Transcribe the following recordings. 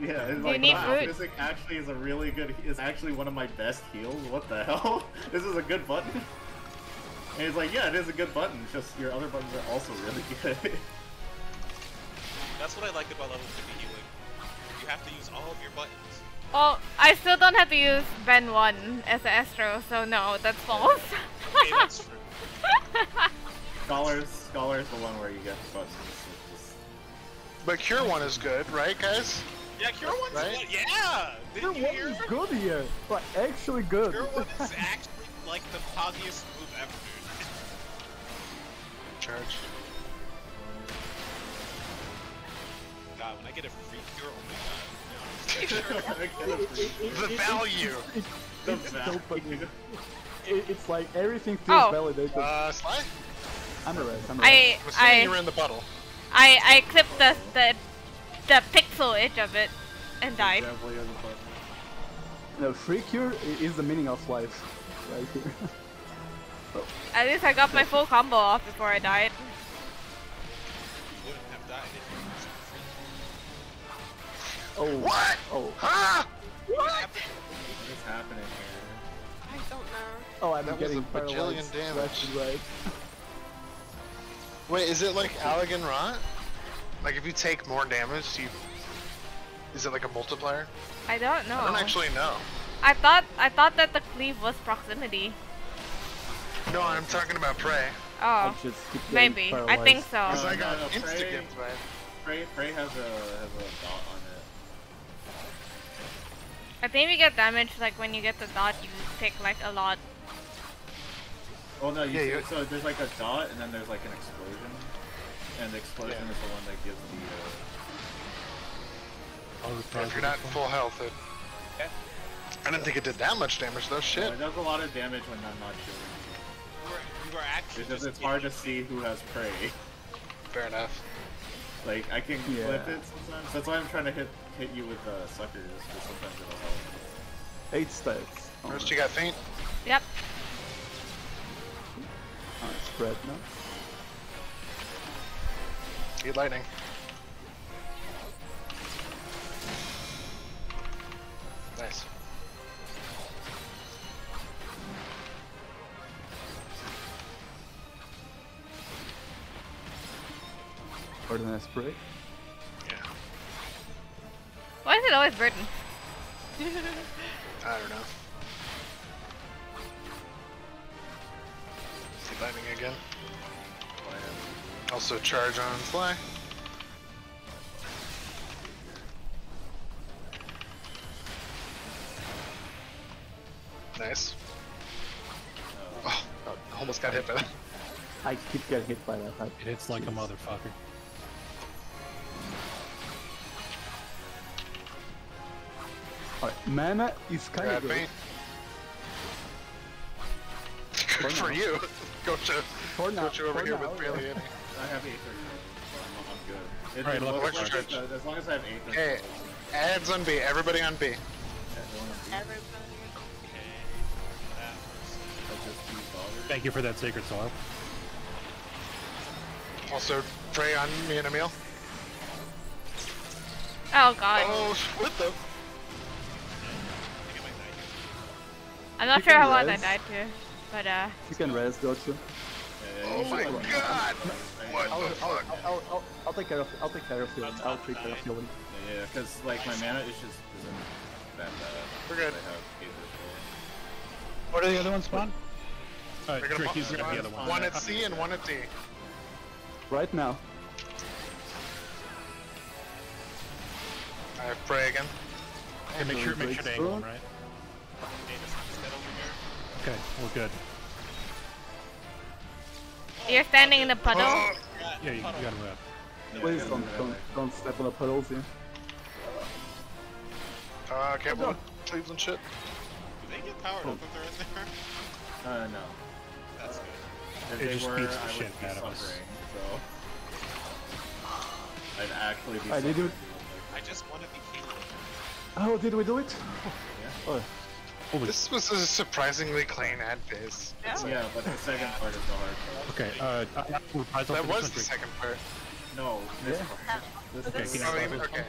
Yeah, it's like need wow, food. Physic actually is a really good. Is actually one of my best heals. What the hell? This is a good button. And he's like, yeah, it is a good button. It's just your other buttons are also really good. That's what I like about level 50 healing. You have to use all of your buttons. Well, I still don't have to use Ben 1 as an Astro, so no, that's false. Okay, that's true. Scholars, Scholar is the one where you get the buttons. It's just- But Cure one is good, right, guys? Yeah, Cure One's Right? good. Yeah! Cure Didn't you one hear? is good here, but actually good. Cure One is actually like the poggiest move ever, dude. Charge. God, when I get a free Cure, oh my god. I get a free- The value. It, the it's so value. It, it's like everything feels Oh. validated. Uh, Sly? I'm a res, I'm a res. I I'm assuming you were in the puddle. I I clipped the the the pixel edge of it and died. Definitely has a button. No, free cure is the meaning of life, right here. At least I got my full combo off before I died. You wouldn't have died if you oh. What? Oh. Huh? What? What is happening here? I don't know. Oh, I'm That was getting a bajillion damage. left right. Wait, is it like Allagan Rot? Like if you take more damage, you... Is it like a multiplier? I don't know. I don't actually know. I thought I thought that the cleave was proximity. No, I'm talking about Prey. Oh, I'll just keep getting maybe. I think so. Because I got no, no, Prey- insta-gimped by it. Prey, Prey has a has a dot on it. I think we get damage like when you get the dot, you take like a lot. Oh no, you Yeah, see, so there's like a dot and then there's like an explosion, and the explosion Yeah. is the one that gives the. Uh, If you're not full health, it... I didn't think it did that much damage though, no, shit. it does a lot of damage when I'm not shooting. You were, you were actually It's just just it's hard to see who has prey. Fair enough. Like I can Yeah. clip it sometimes. That's why I'm trying to hit hit you with uh, suckers, because sometimes it'll help. Eight stacks. Oh, First you got feint. Yep. oh, spread now. Eat lightning. Nice. Or the next spray. Yeah. Why is it always burden? I don't know. See lightning again. Also charge on fly. Nice. Oh, I almost got hit by that. I keep getting hit by that. I, It hits like a motherfucker. Alright, mana is kind Grab of good. feint. Good for you. Go to For now, Put you over for here now, with yeah. Bailey. I have Aether, so I'm, I'm good. It, Alright, it look, looks let's like stretch. it's, uh, as long as I have Aether. Okay, ads on B. Everybody on B. Yeah, don't have to- I'll just use Augur. Thank you for that sacred soil. Also, prey on me and Emil. Oh god. Oh, what the? I'm not You sure can how long I died to, but uh. You can res, don't you? Yeah, Oh my should god! What I'll, the I'll, fuck? I'll, I'll, I'll, I'll take care of I'll take care of healing. That's I'll not take care of dying. healing. Yeah, because like my mana is just isn't that bad. We're good. I have What are the other ones spawn? Alright, We're gonna Trick, pop- he's the other one. One at C and one at D. Right now. I have prey again. Okay, make sure, make sure to angle him, right? Okay, we're good. You're standing in the puddle. Oh, Yeah, you, you got him up. Please yeah, don't, don't, don't step on the puddles here. uh, careful with sleeves and shit. Do they get powered up if they're in there? Uh, no. That's good. If It they just were, beats the I shit out of us. so... I'd actually be I did suffering. it. I just want to be king. Oh, did we do it? Oh, this was a surprisingly clean ad phase. Yeah. yeah, but the second part is the hard part. Okay, uh, that was the second part. No, this yeah. part. This okay, oh, okay.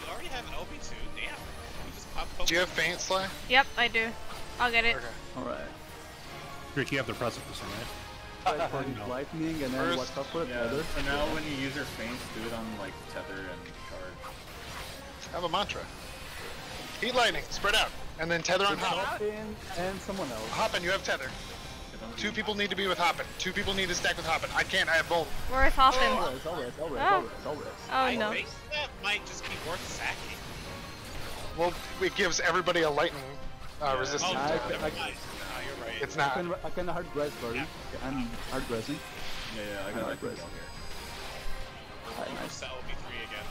You already have an OP2, damn. You just Do you have Feint Sly? Yep, I do. I'll get it. Okay. Alright. Drake, you have the precipice, right? lightning and then First, what's up with yeah, other. So now when you use your feint, do it on like tether and charge. Have a mantra. Heat lightning, spread out and then tether on Hop. Hoppin and someone else. Hoppin, you have tether. Get on the- Two people need to be with Hoppin. Two people need to stack with Hoppin. I can't. I have both. Where's Hoppin? Always, always, always, Oh. always, always. Oh I no. think that might just be worth sacking. Well, it gives everybody a lightning uh, Yeah. resistance. Oh, I- never I- mind. No, you're right. It's I can, I can hard grass, buddy. Yeah. I'm hard grassing. Yeah, yeah, I got I that like kill this. here. Nice. that will be three again.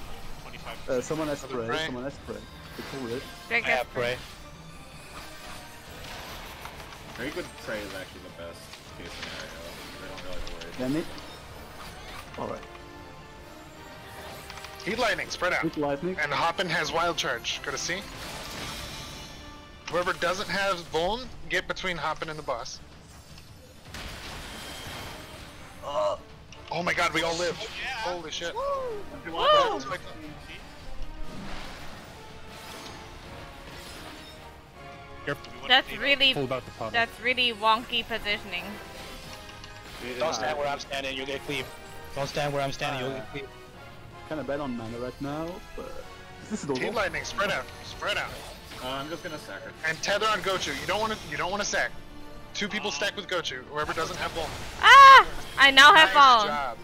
25. Uh, someone has Another spray, prey. someone has spray. It's all I have prey. Very good prey is actually the best case scenario. They don't really worry. Damn it. Alright. Heat lightning, spread out. Big lightning. And Hoppin has wild charge. Go to C. Whoever doesn't have Vuln, get between Hoppin and the boss. Uh. Oh my god, we all lived. yeah. Holy shit. Woo! Spike- Careful. That's really about the puddle. that's really wonky positioning. Don't stand where I'm standing, you'll get cleave. Don't stand where I'm standing, you'll Uh, get cleave. Kinda bad on mana right now, but this is Heat the lightning, spread out. Spread out. Uh, I'm just gonna sacrifice. And tether on Gochu. You don't want to. You don't want to stack. Two people stack with Gochu. Whoever doesn't have Vuln. Ah! I now have Nice phone. job.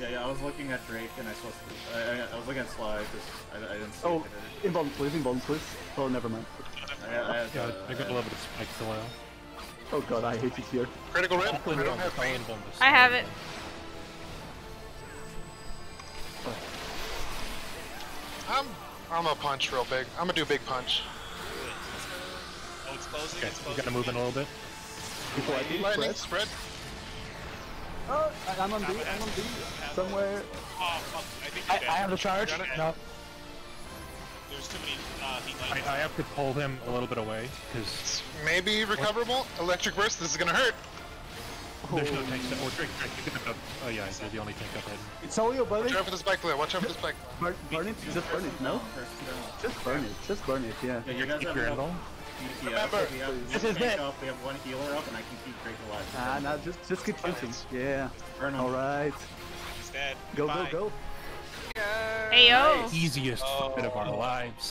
Yeah, yeah, I was looking at Drake and I supposed to. I, I, I was looking at Sly because I, I didn't see Oh, it. inbound please, inbound please. Oh, never mind. I, I Yeah, I got a little bit of spike below. Oh god, I hate it here. Critical rip. I don't have Pain pain. I have it. I'm. I'm gonna punch real big. I'm gonna do big punch. Oh, it's closing. Okay, it's you closing. gotta move in a little bit. Before I Heat think lightning, press. spread. Oh, I- I'm on B, I'm on B. Somewhere. Oh, fuck. I think I. I have the charge. No. There's too many uh, heat I. I have to pull him a little bit away because Maybe recoverable. Electric burst. This is gonna hurt. there's no tank. Or Drake, Drake, you can have. Oh yeah, you're the only tank up ahead. It's all your buddy. Watch out for the spike player. Watch out for the spike. Burn, burn it, just burn it, no? Just burn it, just burn it, yeah. Yeah, you guys Keep have your enough anvil. DPS. Remember, we have this one is it. up, we have one healer up, and I can keep Drake alive. Ah, nah, just, just keep punching. Yeah. Burn him. Alright. He's dead. Go, Goodbye. go, Ayo. Easiest Oh. bit of our lives.